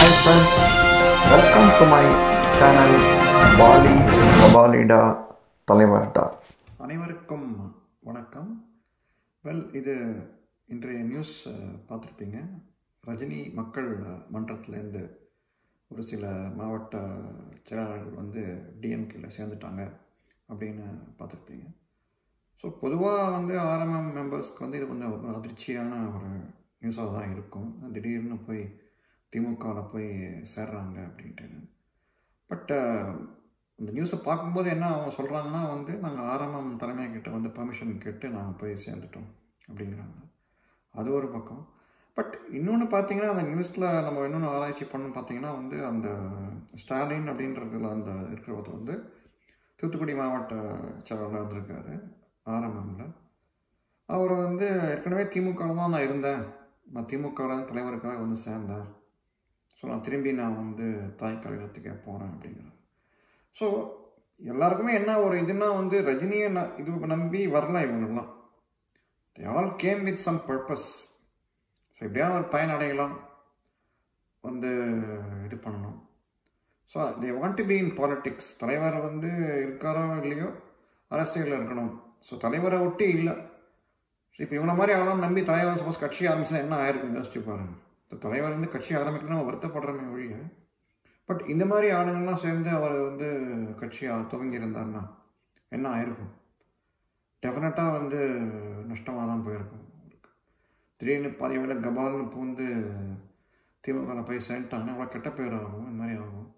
Hi friends welcome to my channel poly கபாலிடா தலைவர்டா. அனைவருக்கும் வணக்கம். வெல் இது இன்றைய நியூஸ் பார்த்துருப்பீங்க. ரஜினி மக்கள் மன்றத்திலேருந்து ஒரு சில மாவட்ட செயலாளர்கள் வந்து டிஎம்கேல சேர்ந்துட்டாங்க அப்படின்னு பார்த்துருப்பீங்க. ஸோ பொதுவாக வந்து ஆர்எம்எம் மெம்பர்ஸ்க்கு வந்து இது கொஞ்சம் அதிர்ச்சியான ஒரு நியூஸாக தான் இருக்கும். திடீர்னு போய் திமுகவில் போய் சேர்றாங்க அப்படின்ட்டு. பட் இந்த நியூஸை பார்க்கும்போது என்ன அவங்க சொல்கிறாங்கன்னா வந்து நாங்கள் ஆரம்பம் தலைமைக்கிட்ட வந்து பர்மிஷன் கேட்டு நாங்கள் போய் சேர்ந்துட்டோம் அப்படிங்கிறாங்க. அது ஒரு பக்கம். பட் இன்னொன்று பார்த்தீங்கன்னா அந்த நியூஸில் நம்ம இன்னொன்று ஆராய்ச்சி பண்ணணும் பார்த்தீங்கன்னா வந்து அந்த ஸ்டாலின் அப்படின்றதுல அந்த இருக்கிறவர் வந்து தூத்துக்குடி மாவட்ட செயலாளராக இருந்திருக்காரு ஆரம்பமில் அவர் வந்து ஏற்கனவே திமுகவில் தான் நான் இருந்தேன். நான் திமுகவில் தலைவருக்காக வந்து சேர்ந்தேன். ஸோ நான் திரும்பி நான் வந்து தாய் கழகத்துக்கே போகிறேன் அப்படிங்கிறது. ஸோ எல்லாருக்குமே என்ன ஒரு இதுனா வந்து ரஜினியை நான் இது நம்பி வரல இவங்கெல்லாம் they all came with some purpose so எப்படியாவது ஒரு பயன் அடையலாம். வந்து இது பண்ணணும். So they want to be in politics தலைவர் வந்து இருக்காரோ இல்லையோ? அரசியலில் இருக்கணும். ஸோ தலைவரை ஒட்டி இல்லை. ஸோ இப்போ இவனை மாதிரி ஆகலாம் நம்பி தலைவர் சப்போஸ் கட்சி ஆரம்பிச்சா என்ன ஆயிருக்கும்? யோசிச்சு பாருங்க. தலைவர் வந்து கட்சி ஆரம்பிக்கணும் வருத்தப்படுறமே ஒழிய பட் இந்த மாதிரி ஆளுங்கள்லாம் சேர்ந்து அவர் வந்து கட்சியாக துவங்கி இருந்தாருன்னா என்ன ஆயிருக்கும்? டெஃபினட்டாக வந்து நஷ்டமாக தான் போயிருக்கும். திடீர்னு பாதி வேலை கபால்னு பூந்து திமுகவில் போய் சேர்ந்துட்டாங்கன்னா அவ்வளோ கெட்ட பேர் ஆகும் இந்த மாதிரி ஆகும்.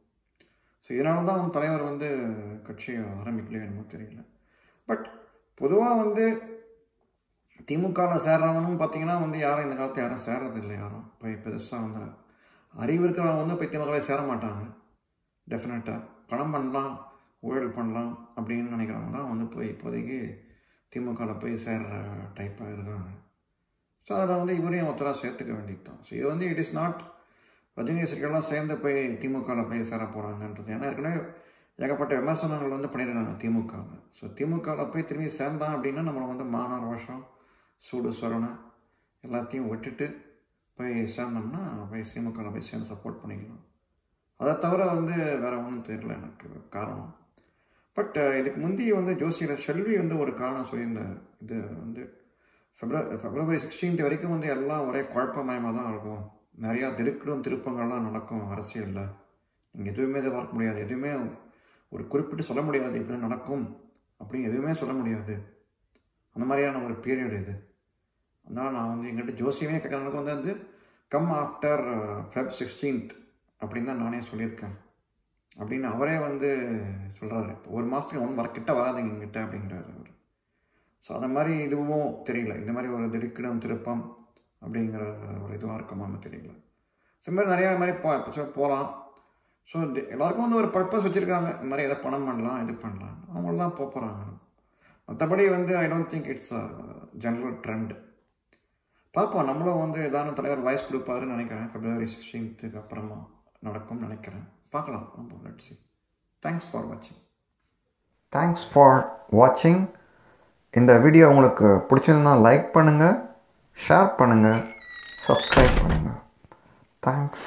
ஸோ இதனால தான் தலைவர் வந்து கட்சியை ஆரம்பிக்கலையே என்னமோ தெரியல. பட் பொதுவாக வந்து திமுகவில் சேர்றவனும் பார்த்தீங்கன்னா வந்து யாரும் இந்த காலத்தில் யாரும் சேர்றதில்லை யாரும். போய் பெருசாக வந்து அறிவு இருக்கிறவங்க வந்து போய் திமுகவில் சேர மாட்டாங்க டெஃபினட்டாக பணம் பண்ணலாம் ஊழல் பண்ணலாம் அப்படின்னு நினைக்கிறவங்க தான் வந்து போய் இப்போதைக்கு திமுகவில் போய் சேர்ற டைப்பாக இருக்காங்க. ஸோ அதில் வந்து இவரையும் ஒருத்தராக சேர்த்துக்க வேண்டியது தான். ஸோ இது வந்து இட் இஸ் நாட் ரஜினி ரசிகர்கள்லாம் சேர்ந்து போய் திமுகவில் போய் சேர போகிறாங்கன்றது ஏன்னா ஏற்கனவே ஏகப்பட்ட விமர்சனங்கள் வந்து பண்ணியிருக்காங்க திமுகவில் ஸோ திமுகவில் போய் திரும்பி சேர்ந்தான் அப்படின்னா நம்மளை வந்து மாநாறு வருஷம் சூடு சொரணை எல்லாத்தையும் விட்டுட்டு போய் சேர்ந்தோம்னா போய் திமுகவில் போய் சேர்ந்து சப்போர்ட் பண்ணிக்கலாம். அதை தவிர வந்து வேறு ஒன்றும் தெரியல எனக்கு காரணம். பட் இதுக்கு முந்தைய வந்து ஜோசியர் செல்வி வந்து ஒரு காரணம் சொல்லியிருந்தார். இது வந்து ஃபெப்ரவரி ஃபெப்ரவரி சிக்ஸ்டீன்த் வரைக்கும் வந்து எல்லாம் ஒரே குழப்பமயமாக தான் இருக்கும். நிறையா திடுக்கிடும் திருப்பங்கள்லாம் நடக்கும் அரசியலில். நீங்கள் எதுவுமே பார்க்க முடியாது. எதுவுமே ஒரு குறிப்பிட்டு சொல்ல முடியாது. இப்படி தான் நடக்கும் அப்படின்னு எதுவுமே சொல்ல முடியாது. அந்த மாதிரியான ஒரு பீரியட் இது. அதனால் நான் வந்து எங்கிட்ட ஜோசியமே கேட்குறவங்களுக்கு வந்து வந்து கம் ஆஃப்டர் ஃபெப் சிக்ஸ்டீன்த் அப்படின்னு தான் நானே சொல்லியிருக்கேன். அப்படின்னு அவரே வந்து சொல்கிறாரு ஒரு மாதத்துக்கு ஒன்று வர கிட்ட வராதுங்க எங்கிட்ட அப்படிங்கிறாரு அவர். ஸோ அந்த மாதிரி இதுவும் தெரியல. இந்த மாதிரி ஒரு திடுக்கிடம் திருப்பம் அப்படிங்கிற ஒரு இதுவாக இருக்குமான்னு தெரியல. ஸோ மாதிரி நிறையா மாதிரி போ போகலாம் ஸோ எல்லாருக்கும் வந்து ஒரு பர்பஸ் வச்சுருக்காங்க. இந்த மாதிரி எதை பணம் பண்ணலாம் இது பண்ணலாம். அவங்களாம் போக போகிறாங்க மற்றபடி வந்து I don't think it's a general trend பார்ப்போம் நம்மளும் வந்து ஏதாவது தலைவர் வாய்ஸ் கொடுப்பாருன்னு நினைக்கிறேன். பிப்ரவரி சிக்ஸ்டீன்த்துக்கு அப்புறமா நடக்கும்னு நினைக்கிறேன். பார்க்கலாம் நம்ம லட்சி தேங்க்ஸ் ஃபார் வாட்சிங் தேங்க்ஸ் ஃபார் வாட்சிங் இந்த வீடியோ உங்களுக்கு பிடிச்சிருந்தா லைக் பண்ணுங்கள் ஷேர் பண்ணுங்கள் சப்ஸ்கிரைப் பண்ணுங்கள் தேங்க்ஸ்